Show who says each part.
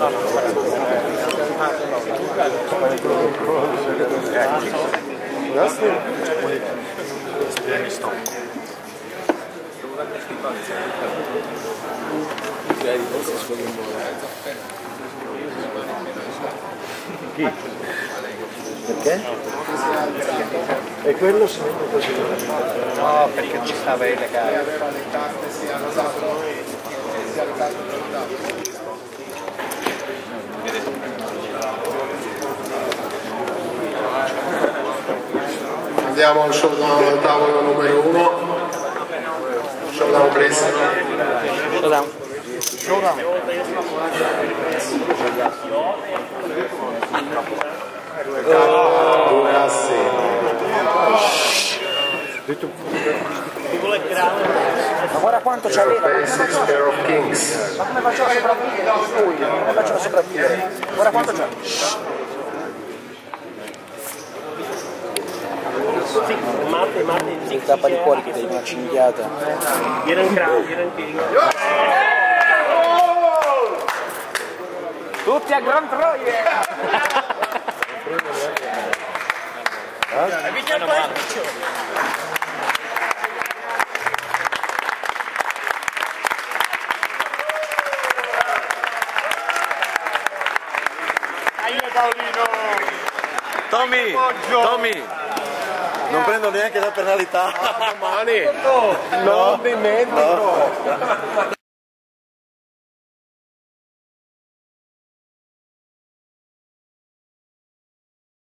Speaker 1: Здравствуйте. С пианистом. Chi? Perché? E quello si mette così?
Speaker 2: No, perché ci stava illegale.
Speaker 1: Andiamo al showdown al tavolo numero uno. Showdown please.
Speaker 2: Showdown. Showdown.
Speaker 1: Due assi.
Speaker 2: Ma guarda quanto
Speaker 1: of kings.
Speaker 2: Ma come faceva a sopravvivere? Lui, come faceva a sopravvivere? Guarda quanto c'ha.
Speaker 3: Sì, mate, mate,
Speaker 2: Il tappa di cuori che dai una cinghiata.
Speaker 3: Jeden král, jeden ping.
Speaker 2: Tutti a Gran Troia!
Speaker 4: Tommy, Tommy, non prendo neanche la penalità.
Speaker 1: Domani. Non dimentico.